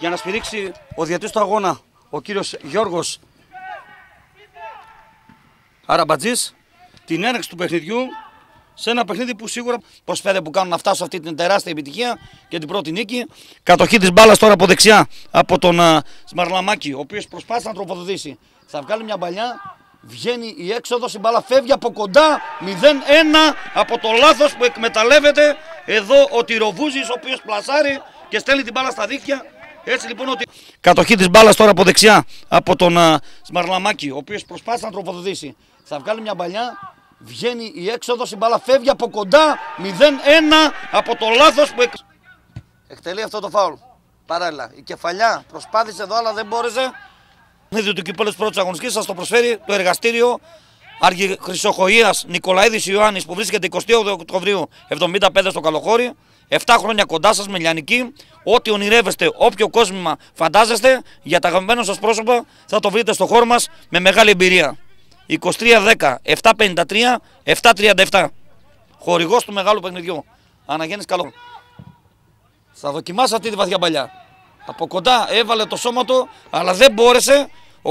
για να σπηρίξει ο διατής του αγώνα, ο κύριος Γιώργος Αραμπατζής, την έναρξη του παιχνιδιού σε ένα παιχνίδι που σίγουρα προσφέρει που κάνουν να φτάσουν αυτή την τεράστια επιτυχία και την πρώτη νίκη. Κατοχή της μπάλας τώρα από δεξιά από τον uh, Σμαρλαμάκη, ο οποίος προσπάθησε να τροφοδοτήσει. Θα βγάλει μια παλιά, βγαίνει η έξοδος, η μπάλα φεύγει από κοντά 0-1 από το λάθος που εκμεταλλεύεται εδώ ο Τυροβούζης, ο οποίος πλασάρει και στέλνει την μπάλα στα δίχτυα. Έτσι λοιπόν ότι. Κατοχή της μπάλας τώρα από δεξιά από τον uh, Σμαρλαμάκη, ο οποίος προσπάθησε να τροφοδοτήσει. Θα βγάλει μια παλιά, Βγαίνει η έξοδος, η μπάλα φεύγει από κοντά. 0-1 από το λάθος που εκ... εκτελεί αυτό το φάουλ. Παράλληλα, η κεφαλιά προσπάθησε εδώ, αλλά δεν μπόρεσε. Μύδιο του κυπέλου πρώτης αγωνιστικής σα το προσφέρει το εργαστήριο Άργη Χρυσοχοία Νικολαίδης Ιωάννης που βρίσκεται 28 Οκτωβρίου 75 στο Καλοχώρι. 7 χρόνια κοντά σας με λιανική. Ό,τι ονειρεύεστε, όποιο κόσμημα φαντάζεστε για τα αγαπημένα σας πρόσωπα θα το βρείτε στο χώρο μας με μεγάλη εμπειρία. 23-10, 7-53, 7-37. Χορηγός του μεγάλου παιχνιδιού. Αναγέννης καλό. Θα δοκιμάσει αυτή τη βαθιά παλιά. Από κοντά έβαλε το σώμα του, αλλά δεν μπόρεσε. Ο...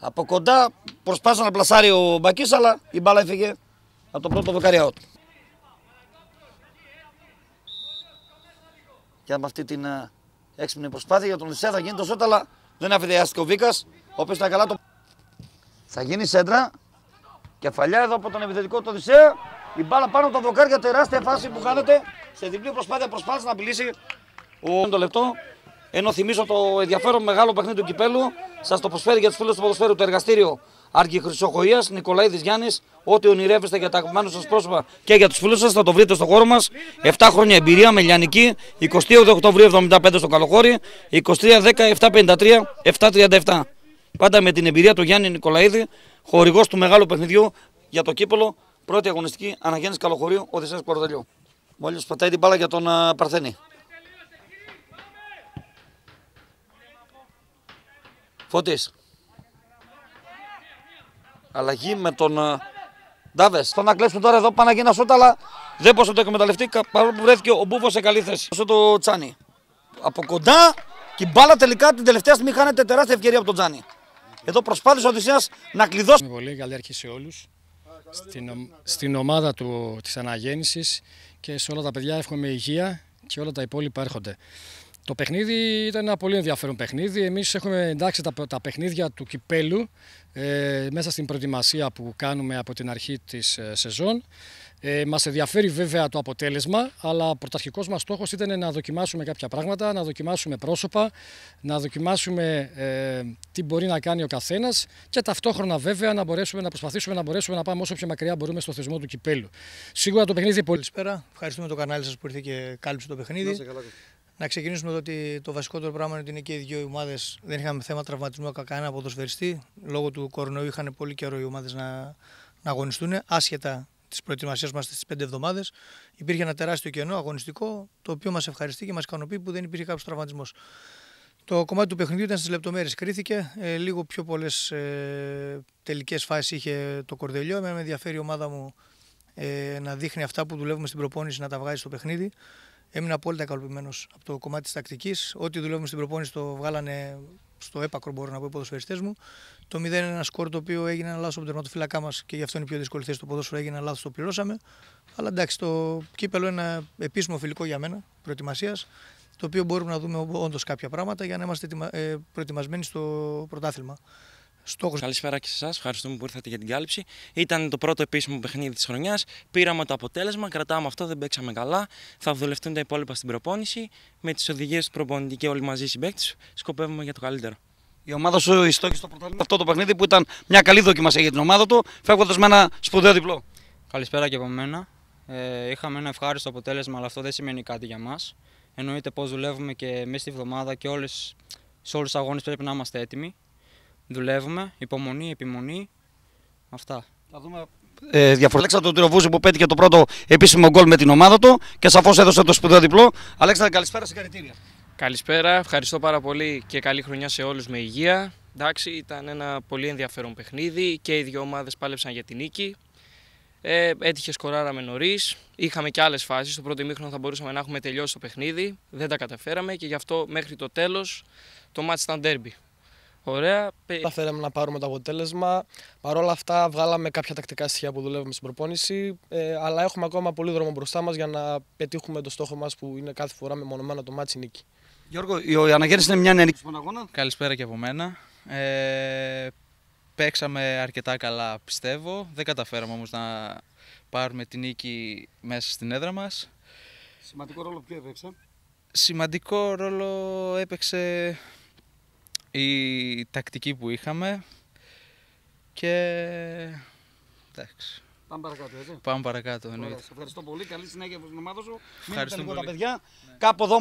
Από κοντά προσπάθησε να πλασάρει ο Μπακής, αλλά η μπάλα έφυγε από το πρώτο δοκαριάο του. Και με αυτή την ε, έξυπνη προσπάθεια για τον Λισέ θα γίνει το σώτα, αλλά δεν αφιδιάστηκε ο Βίκας, ο οποίος ήταν καλά το. Θα γίνει σέντρα. Κεφαλιά εδώ από τον επιθετικό του Οδυσσέα. Η μπάλα πάνω από τα δοκάρια, τεράστια φάση που κάνετε. Σε διπλή προσπάθεια προσπάθησε να απειλήσει ο το λεπτό. Ενώ θυμίσω το ενδιαφέρον μεγάλο παιχνίδι του κυπέλου, σας το προσφέρει για τους φίλους του ποδοσφαίρου το εργαστήριο Άρκη Χρυσοχοίας, Νικολαίδης Γιάννης. Ό,τι ονειρεύεστε για τα αγαπημένα σας πρόσωπα και για τους φίλους σας θα το βρείτε στο χώρο μας. 7 χρόνια εμπειρία με λιανική. 22 Οκτωβρίου 75 στο Καλοχώρι. 23-10, 753, 737. Πάντα με την εμπειρία του Γιάννη Νικολαίδη, χορηγός του μεγάλου παιχνιδιού για το κύπελο. Πρώτη αγωνιστική αναγέννηση Καλοχωρίου, ο Δησέα Κορδελιού. Μόλις πατάει την μπάλα για τον Παρθένη. Φώτης. Αλλαγή με τον ε, Ντάβες. Στον να κλέψουν τώρα εδώ πάνω να σούτα, αλλά δεν μπορούσε να το εκμεταλλευτεί παρόλο που βρέθηκε ο Μπούφο σε καλή θέση. Στο το Τσάνι. Από κοντά και η μπάλα τελικά την τελευταία στιγμή χάνεται τεράστια ευκαιρία από τον Τσάνι. Εδώ προσπάθησε ο Οδυσσέας να κλειδώσει. Πολύ καλή αρχή σε όλους. Στην, στην ομάδα του, της αναγέννησης και σε όλα τα παιδιά εύχομαι υγεία και όλα τα υπόλοιπα έρχονται. Το παιχνίδι ήταν ένα πολύ ενδιαφέρον παιχνίδι. Εμείς έχουμε εντάξει τα, τα παιχνίδια του κυπέλου ε, μέσα στην προετοιμασία που κάνουμε από την αρχή της ε, σεζόν. Ε, μας ενδιαφέρει βέβαια το αποτέλεσμα, αλλά πρωταρχικός μας στόχος ήταν να δοκιμάσουμε κάποια πράγματα, να δοκιμάσουμε πρόσωπα, να δοκιμάσουμε ε, τι μπορεί να κάνει ο καθένας και ταυτόχρονα βέβαια να μπορέσουμε να προσπαθήσουμε να μπορέσουμε να πάμε όσο πιο μακριά μπορούμε στο θεσμό του κυπέλου. Σίγουρα το παιχνίδι πολύ. Καλησπέρα. Ευχαριστούμε το κανάλι σας που ήρθε και κάλυψε το παιχνίδι. Να ξεκινήσουμε εδώ ότι το βασικότερο πράγμα είναι ότι είναι και οι δύο ομάδες. Δεν είχαμε θέμα τραυματισμού κανένα ποδοσφαιριστή. Λόγω του κορονοϊού είχαν πολύ καιρό οι ομάδες να, να αγωνιστούν. Άσχετα της προετοιμασίας μας στις πέντε εβδομάδες, υπήρχε ένα τεράστιο κενό αγωνιστικό, το οποίο μας ευχαριστεί και μας ικανοποιεί που δεν υπήρχε κάποιος τραυματισμός. Το κομμάτι του παιχνιδιού ήταν στις λεπτομέρειες. Κρίθηκε. Ε, λίγο πιο πολλές ε, τελικές φάσεις είχε το κορδελιό. Εμένα με ενδιαφέρει η ομάδα μου ε, να δείχνει αυτά που δουλεύουμε στην προπόνηση να τα βγάζει στο παιχνίδι. Έμεινα απόλυτα ικανοποιημένο από το κομμάτι της τακτικής. Ό,τι δουλεύουμε στην προπόνηση το βγάλανε στο έπακρο, μπορώ να πω, οι ποδοσφαιριστές μου. Το 0 είναι ένα σκορ το οποίο έγινε ένα λάθος από τον τερματοφύλακά μας και γι' αυτό είναι η πιο δύσκολη θέση του ποδόσφαιρο. Έγινε ένα λάθος, το πληρώσαμε. Αλλά εντάξει, το κύπελο είναι ένα επίσημο φιλικό για μένα προετοιμασίας. Το οποίο μπορούμε να δούμε όντως κάποια πράγματα για να είμαστε ε, προετοιμασμένοι στο πρωτάθλημα στόχος. Καλησπέρα και σε εσάς. Ευχαριστούμε που ήρθατε για την κάλυψη. Ήταν το πρώτο επίσημο παιχνίδι της χρονιάς. Πήραμε το αποτέλεσμα, κρατάμε αυτό, δεν παίξαμε καλά. Θα δουλευτούν τα υπόλοιπα στην προπόνηση. Με τις οδηγίες του προπονητή και όλοι μαζί οι συμπαίκτες σκοπεύουμε για το καλύτερο. Η ομάδα σου η στόχη στο πρωτάθλημα αυτό το παιχνίδι που ήταν μια καλή δοκιμασία για την ομάδα του, φεύγοντας με ένα σπουδαίο διπλό. Καλησπέρα και από μένα. Ε, είχαμε ένα ευχάριστο αποτέλεσμα, αλλά αυτό δεν σημαίνει κάτι για μας. Εννοείται πώ δουλεύουμε και μέσα στη βδομάδα και όλες, σε όλους τους αγώνες πρέπει να είμαστε έτοιμοι. Δουλεύουμε, υπομονή, επιμονή. Αυτά. Θα δούμε ε, διαφορετικά τον Τυροβούζη που πέτυχε το πρώτο επίσημο γκολ με την ομάδα του και σαφώς έδωσε το σπουδαίο διπλό. Αλέξανδρε, καλησπέρα, συγχαρητήρια. Καλησπέρα, ευχαριστώ πάρα πολύ και καλή χρονιά σε όλους με υγεία. Εντάξει, ήταν ένα πολύ ενδιαφέρον παιχνίδι και οι δύο ομάδες πάλεψαν για την νίκη. Ε, έτυχε σκοράραμε νωρίς. Είχαμε και άλλες φάσεις. Στο πρώτο ημίχρονο θα μπορούσαμε να έχουμε τελειώσει το παιχνίδι. Δεν τα καταφέραμε και γι' αυτό μέχρι το τέλος το ματς ήταν ντέρμπι. Ωραία. Καταφέραμε να πάρουμε το αποτέλεσμα. Παρ' όλα αυτά, βγάλαμε κάποια τακτικά στοιχεία που δουλεύουμε στην προπόνηση. Ε, αλλά έχουμε ακόμα πολύ δρόμο μπροστά μας για να πετύχουμε το στόχο μας που είναι κάθε φορά μεμονωμένο το ματς η νίκη. Γιώργο, η Αναγέννηση είναι μια νέα νίκη στον αγώνα; Καλησπέρα και από μένα. Ε, παίξαμε αρκετά καλά πιστεύω. Δεν καταφέραμε όμως να πάρουμε την νίκη μέσα στην έδρα μας. Σημαντικό ρόλο ποιο έπαιξε; Σημαντικό ρόλο έπαιξε η τακτική που είχαμε και εντάξει. Πάμε παρακάτω, έτσι. Πάμε παρακάτω. Ωραία, Εννοείται. σε ευχαριστώ πολύ. Καλή συνέχεια στην ομάδα σου. Μείνετε Ευχαριστούμε λίγο τα πολύ. παιδιά. Κάπου εδώ